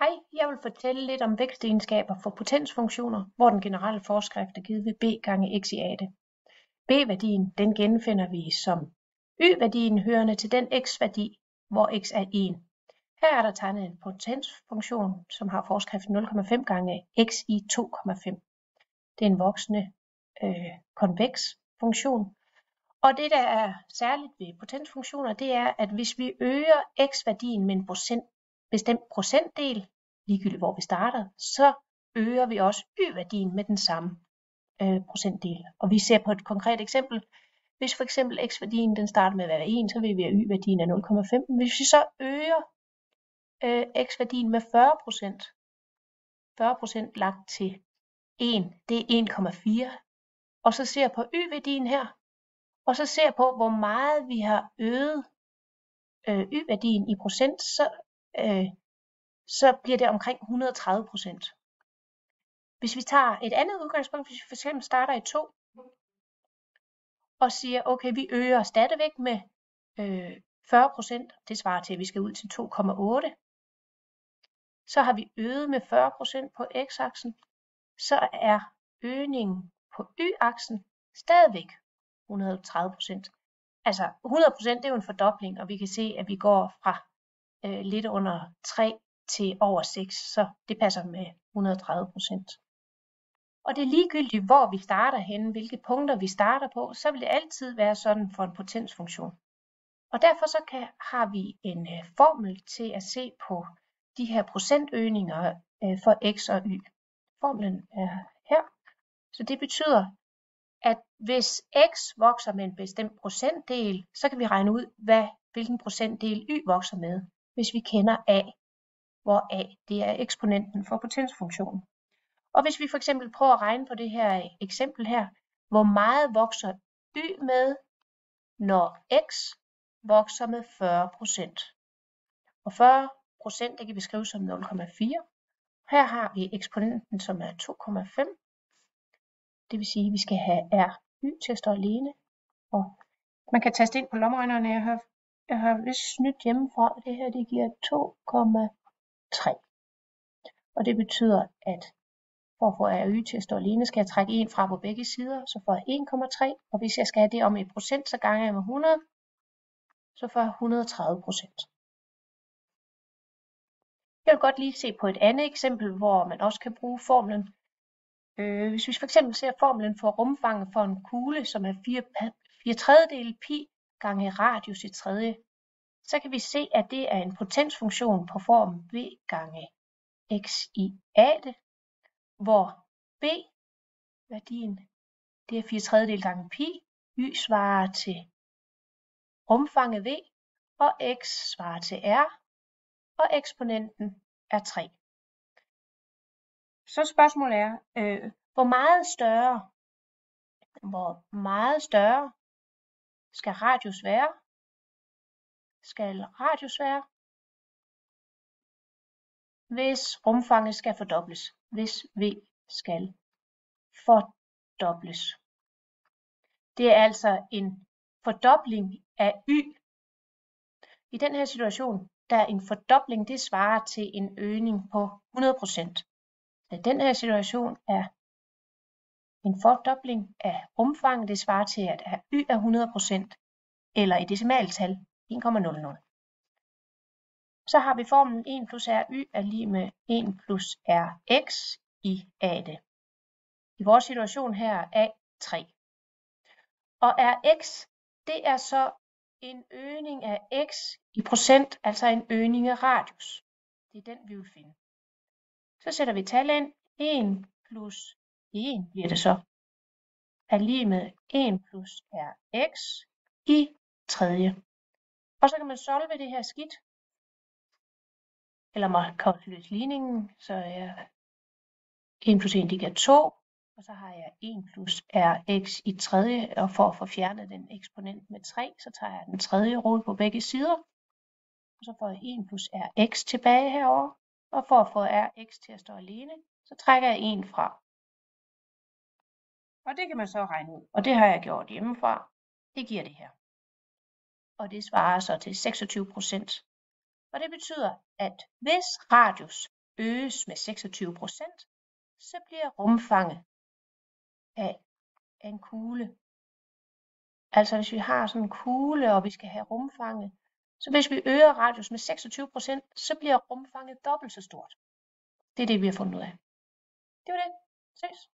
Hej, jeg vil fortælle lidt om vækstegenskaber for potensfunktioner, hvor den generelle forskrift er givet ved b gange x i ate. b-værdien den genfinder vi som y-værdien hørende til den x-værdi, hvor x er 1. Her er der tegnet en potensfunktion, som har forskriften 0,5 gange x i 2,5. Det er en voksende øh, konveks funktion. Og det, der er særligt ved potensfunktioner, det er, at hvis vi øger x-værdien med en procent, bestemt procentdel, ligegyldigt hvor vi starter, så øger vi også y-værdien med den samme øh, procentdel. Og vi ser på et konkret eksempel. Hvis for eksempel x-værdien den starter med at være 1, så vil vi have y-værdien af 0,15. Hvis vi så øger øh, x-værdien med 40%, 40% lagt til 1, det er 1,4. Og så ser på y-værdien her, og så ser på, hvor meget vi har øget øh, y-værdien i procent, så, øh, så bliver det omkring 130 procent. Hvis vi tager et andet udgangspunkt, hvis vi for eksempel starter i 2, og siger, okay, vi øger stadigvæk med øh, 40 procent, det svarer til, at vi skal ud til 2,8, så har vi øget med 40 procent på x-aksen, så er øgningen på y-aksen stadigvæk 130 procent. Altså 100 procent det er jo en fordobling, og vi kan se, at vi går fra øh, lidt under 3 til over 6, så det passer med 130 procent. Og det er ligegyldigt, hvor vi starter henne, hvilke punkter vi starter på, så vil det altid være sådan for en potensfunktion. Og derfor så kan, har vi en øh, formel til at se på de her procentøgninger øh, for x og y. Formlen er her. Så det betyder, at hvis x vokser med en bestemt procentdel, så kan vi regne ud, hvad, hvilken procentdel y vokser med, hvis vi kender a hvor a det er eksponenten for potensfunktionen. Og hvis vi for eksempel prøver at regne på det her eksempel her, hvor meget vokser y med, når x vokser med 40%. Og 40% det kan vi skrive som 0,4. Her har vi eksponenten, som er 2,5. Det vil sige, at vi skal have r y til at stå alene. Og man kan taste ind på lommeregnerne. Jeg har, jeg har vist snydt hjemmefra. Det her det giver 2,3. Og det betyder, at for at få RY til at stå alene, skal jeg trække 1 fra på begge sider, så får jeg 1,3. Og hvis jeg skal have det om i procent, så ganger jeg med 100, så får jeg 130 procent. Jeg vil godt lige se på et andet eksempel, hvor man også kan bruge formlen. Øh, hvis vi for eksempel ser formlen for rumfanget for en kugle, som er 4, 4 tredjedel pi gange radius i tredje så kan vi se, at det er en potensfunktion på form v gange x i a, hvor b, værdien, det er 4 tredjedel gange pi, y svarer til rumfanget v, og x svarer til r, og eksponenten er 3. Så spørgsmålet er, øh, hvor meget større, hvor meget større skal radius være, skal radius være, hvis rumfanget skal fordobles, hvis v skal fordobles. Det er altså en fordobling af y. I den her situation, der er en fordobling, det svarer til en øgning på 100%. I den her situation er en fordobling af rumfanget, det svarer til, at y er 100%, eller i decimaltal 1,00. Så har vi formlen 1 plus ry er lige med 1 plus rx i ate. I vores situation her er a3. Og rx, det er så en øgning af x i procent, altså en øgning af radius. Det er den, vi vil finde. Så sætter vi tal ind. 1 plus 1 bliver det så. Er lige med 1 plus rx i tredje. Og så kan man solve det her skidt. Eller man kan løse ligningen, så er 1 plus 1 det giver 2, og så har jeg 1 plus rx i tredje, og for at få fjernet den eksponent med 3, så tager jeg den tredje rod på begge sider, og så får jeg 1 plus rx tilbage herover, og for at få rx til at stå alene, så trækker jeg 1 fra. Og det kan man så regne ud, og det har jeg gjort hjemmefra. Det giver det her og det svarer så til 26 procent. Og det betyder, at hvis radius øges med 26 procent, så bliver rumfanget af en kugle. Altså hvis vi har sådan en kugle, og vi skal have rumfanget, så hvis vi øger radius med 26 procent, så bliver rumfanget dobbelt så stort. Det er det, vi har fundet ud af. Det var det. Ses.